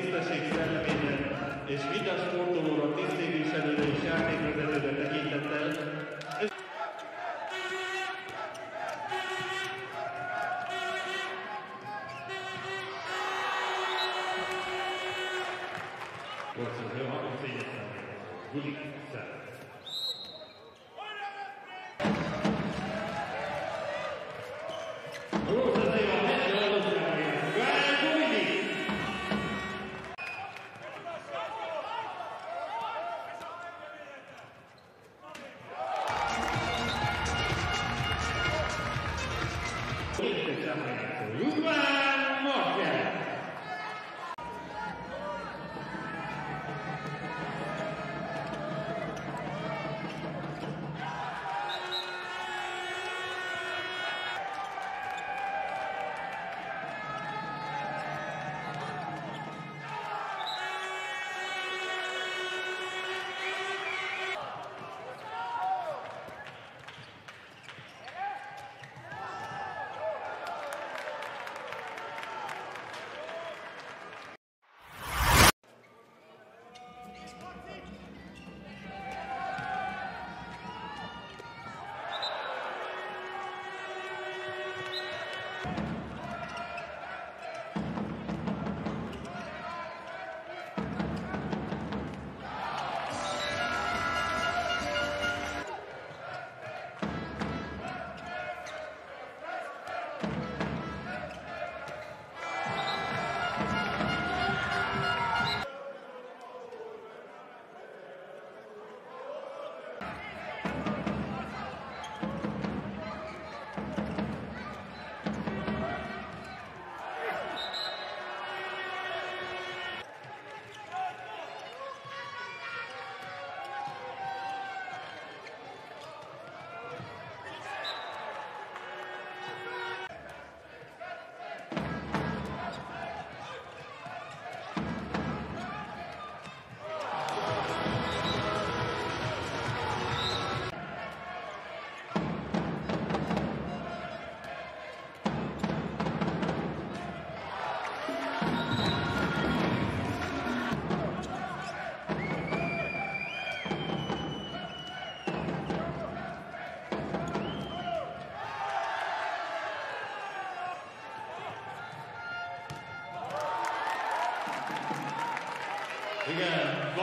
tisztesség szellemében és minden sportolóra, tisztségviselőre és játékvezetőre tekintettel. Ez... Köszönöm, hatom szégyesen. Gulik, うまい。这个老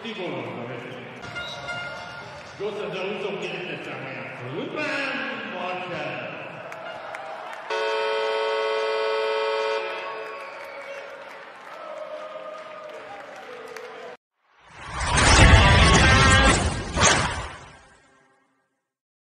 帝国的，多少张嘴在讲呀？日本国家。